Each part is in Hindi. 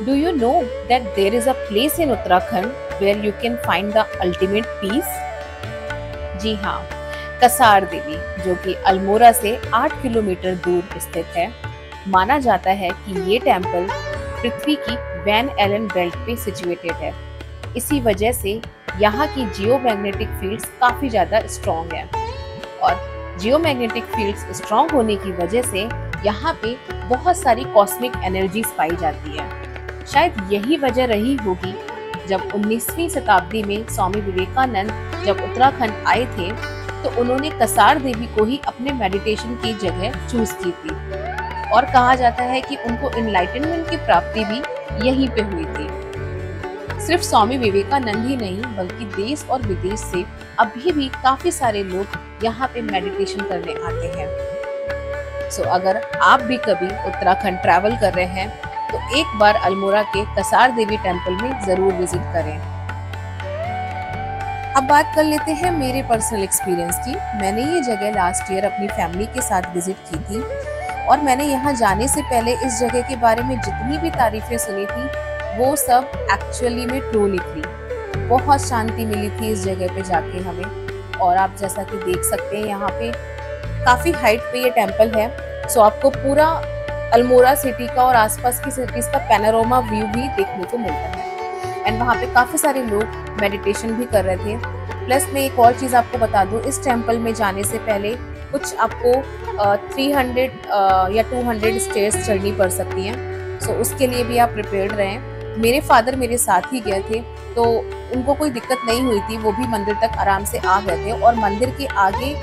Do you know that there is a place in Uttarakhand where you can find the ultimate peace? जी हाँ कसार देवी जो कि अल्मोरा से 8 किलोमीटर दूर स्थित है, माना जाता है कि ये टेंपल पृथ्वी की वैन एलन बेल्ट पे सिचुएटेड है। इसी वजह से यहाँ की जियो मैग्नेटिक फील्ड्स काफ़ी ज़्यादा स्ट्रॉन्ग है। और जियो मैग्नेटिक फील्ड्स स्ट्रॉन्ग होने की वजह से यहाँ पे बहुत सारी कॉस्मिक एनर्जीज पाई जाती है। शायद यही वजह रही होगी। जब 19वीं शताब्दी में स्वामी विवेकानंद जब उत्तराखंड आए थे तो उन्होंने कसार देवी को ही अपने मेडिटेशन की जगह चूज़ की थी। और कहा जाता है कि उनको इनलाइटनमेंट की प्राप्ति भी यहीं पे हुई थी। सिर्फ़ स्वामी विवेकानंद ही नहीं बल्कि देश और विदेश से अभी भी काफ़ी सारे लोग यहाँ पे मेडिटेशन करने आते हैं। सो so, अगर आप भी कभी उत्तराखंड ट्रैवल कर रहे हैं तो एक बार अल्मोड़ा के कसार देवी टेंपल में ज़रूर विज़िट करें। अब बात कर लेते हैं मेरे पर्सनल एक्सपीरियंस की। मैंने ये जगह लास्ट ईयर अपनी फैमिली के साथ विज़िट की थी और मैंने यहाँ जाने से पहले इस जगह के बारे में जितनी भी तारीफें सुनी थी, वो सब एक्चुअली में ट्रू निकली। बहुत शांति मिली थी इस जगह पे जाके हमें और आप जैसा कि देख सकते हैं यहाँ पे काफ़ी हाइट पे ये टेंपल है। सो आपको पूरा अल्मोड़ा सिटी का और आसपास की सिटीज़ का पैनारोमा व्यू भी देखने को मिलता है। एंड वहाँ पे काफ़ी सारे लोग मेडिटेशन भी कर रहे थे। प्लस मैं एक और चीज़ आपको बता दूँ इस टेंपल में जाने से पहले कुछ आपको थ्री हंड्रेड या टू हंड्रेड स्टेयर्स चढ़नी पड़ सकती हैं। सो so, उसके लिए भी आप प्रिपेयर्ड रहें। मेरे फादर मेरे साथ ही गए थे तो उनको कोई दिक्कत नहीं हुई थी वो भी मंदिर तक आराम से आ गए थे। और मंदिर के आगे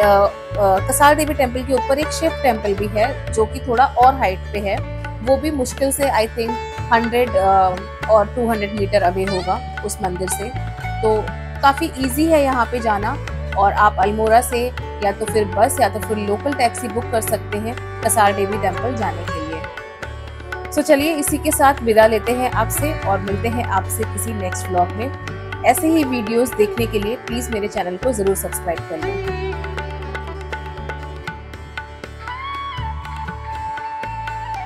कसार देवी टेंपल के ऊपर एक शिव टेंपल भी है, जो कि थोड़ा और हाइट पे है। वो भी मुश्किल से आई थिंक हंड्रेड और टू हंड्रेड मीटर अवे होगा उस मंदिर से। तो काफ़ी इजी है यहाँ पे जाना, और आप अल्मोड़ा से या तो फिर बस या तो फिर लोकल टैक्सी बुक कर सकते हैं कसार देवी टेंपल जाने के लिए। सो चलिए इसी के साथ विदा लेते हैं आपसे, और मिलते हैं आपसे किसी नेक्स्ट ब्लॉग में। ऐसे ही वीडियोस देखने के लिए प्लीज़ मेरे चैनल को ज़रूर सब्सक्राइब कर लें।